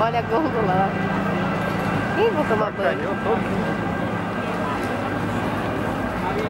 Olha a gôndola lá. Ih, vou tomar banho.